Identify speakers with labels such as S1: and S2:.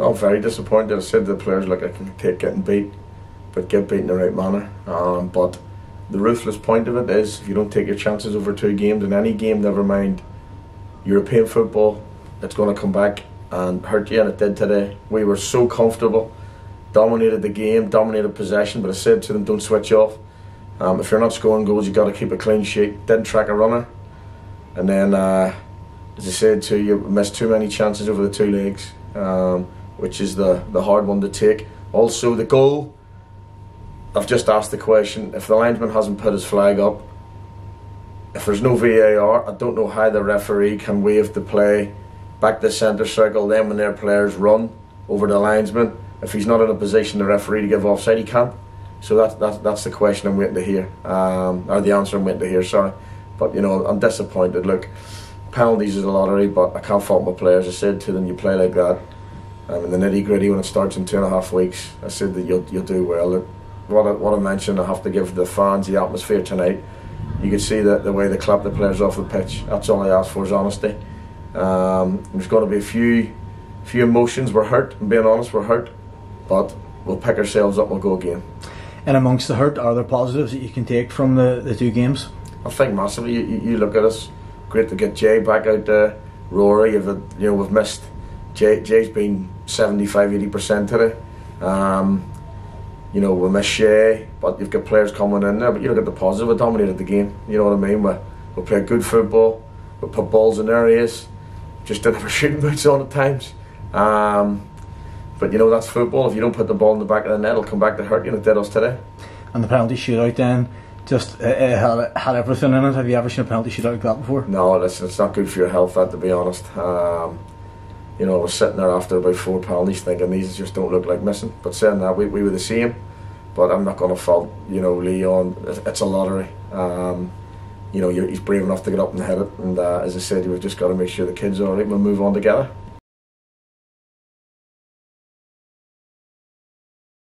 S1: I'm very disappointed. I said to the players, like I can take getting beat, but get beat in the right manner. Um, but the ruthless point of it is if you don't take your chances over two games in any game, never mind European football, it's going to come back and hurt you, and it did today. We were so comfortable, dominated the game, dominated possession, but I said to them, don't switch off. Um, if you're not scoring goals, you've got to keep a clean sheet. Didn't track a runner. And then, uh, as I said to you, missed too many chances over the two legs, um, which is the, the hard one to take. Also, the goal, I've just asked the question if the linesman hasn't put his flag up, if there's no VAR, I don't know how the referee can wave the play back the centre circle. Then, when their players run over the linesman, if he's not in a position, the referee to give offside, he can't. So that's that's that's the question I'm waiting to hear, um, or the answer I'm waiting to hear. Sorry, but you know I'm disappointed. Look, penalties is a lottery, but I can't fault my players. I said to them, you play like that, um, in the nitty gritty when it starts in two and a half weeks. I said that you'll you'll do well. What I, what I mentioned, I have to give the fans the atmosphere tonight. You could see that the way they clap the players off the pitch. That's all I ask for is honesty. Um, there's going to be a few few emotions. We're hurt. I'm being honest, we're hurt, but we'll pick ourselves up. We'll go again.
S2: And amongst the hurt, are there positives that you can take from the, the two games?
S1: I think massively. You, you look at us. Great to get Jay back out there. Rory, you know, we've missed. Jay, Jay's been 75 80 percent today. Um, you know, we miss Shay, but you've got players coming in there. But you look at the positive, we dominated the game. You know what I mean? We, we played good football, we put balls in areas, just didn't have our shooting boots on at times. Um, but you know, that's football. If you don't put the ball in the back of the net, it'll come back to hurt you, and it did us today.
S2: And the penalty shootout then, just uh, had, had everything in it. Have you ever seen a penalty shootout like that before?
S1: No, listen, it's not good for your health, that to be honest. Um, you know, I was sitting there after about four penalties thinking these just don't look like missing. But saying that, we, we were the same. But I'm not going to fault, you know, Leon. It's a lottery. Um, you know, he's brave enough to get up and hit it. And uh, as I said, we've just got to make sure the kids are alright. We'll move on together.